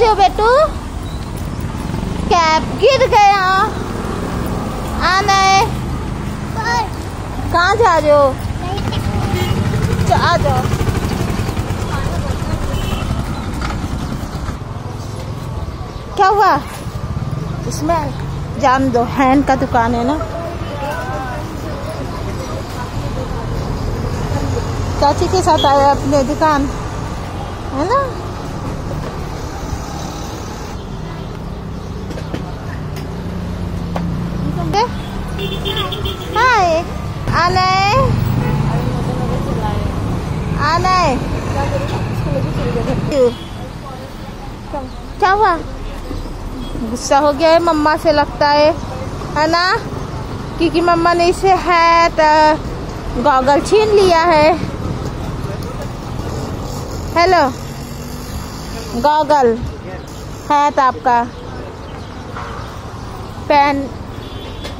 जाओ बेटू। कैप गिर गया। आना है कहाँ जा रहे हो? आ जाओ। क्या हुआ? इसमें जान दो, हैंड का दुकान है ना? चाची के साथ आया अपने दुकान। है ना? है आना क्या हुआ गुस्सा हो गया है, मम्मा से लगता है है ना? क्योंकि मम्मा ने इसे हैट गॉगल छीन लिया है। हेलो गॉगल हैट आपका। पहन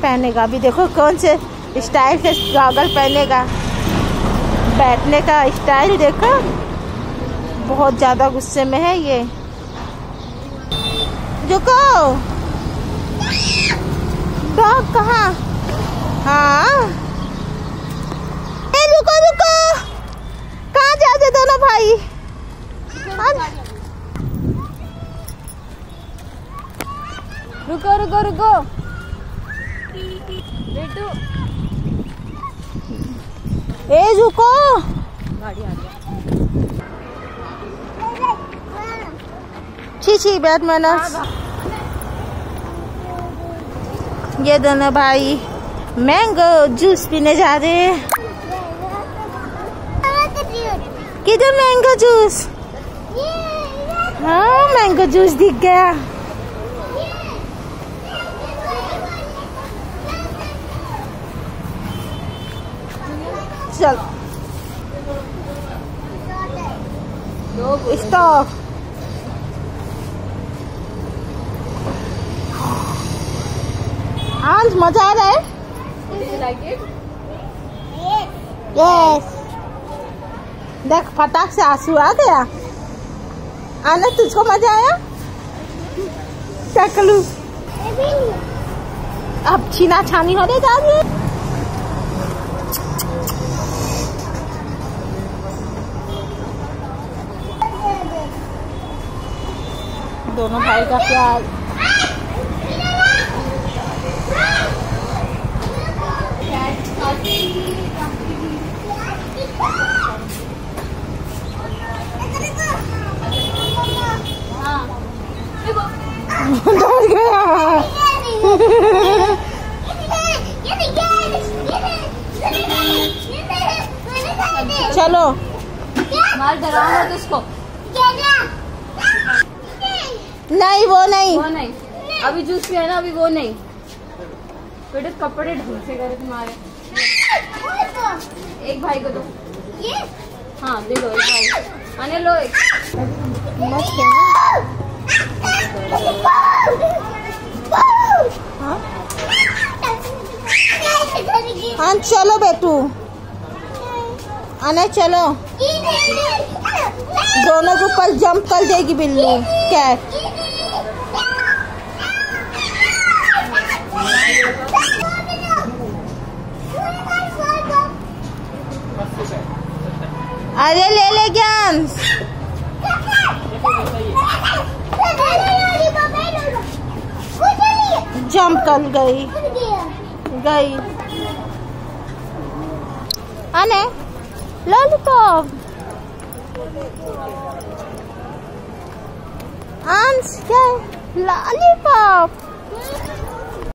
पहनेगा अभी देखो कौन से स्टाइल से गॉगल पहनेगा बैठने का स्टाइल देखो। बहुत ज़्यादा गुस्से में है ये। रुको। डॉग कहाँ? हाँ। रुको रुको। कहाँ जाते दोनों भाई? रुको रुको रुको। बेटू। ए रुको। गाड़ी आ गया छी छी बैट मैनर्स ये दोनों भाई मैंगो जूस पीने जा रहे हैं। किधर मैंगो जूस? हाँ मैंगो जूस दिख गया। चल स्टॉप आज मज़ा आ रहा है? यस देख, फटाक से आँसू आ गया। आना, तुझको मज़ा आया? क्या कलू अब छीना छानी होने जा रही दोनों भाई का प्यार। डर गया। चलो। मार डराओ मत उसको। नहीं वो नहीं। वो नहीं। अभी जूस पिया ना अभी वो नहीं। बेटे कपड़े ढंग से करे तुम्हारे। एक भाई को दो। हाँ दे दो एक भाई। आने लो एक। मस्त है? ना? हाँ? हाँ चलो बेटू। आने चलो। दोनों के ऊपर जंप कर देगी बिल्ली। कैट अरे ले ले ज्ञान जंप कर गई गई आने लॉलीपॉप आंस क्या लॉलीपॉप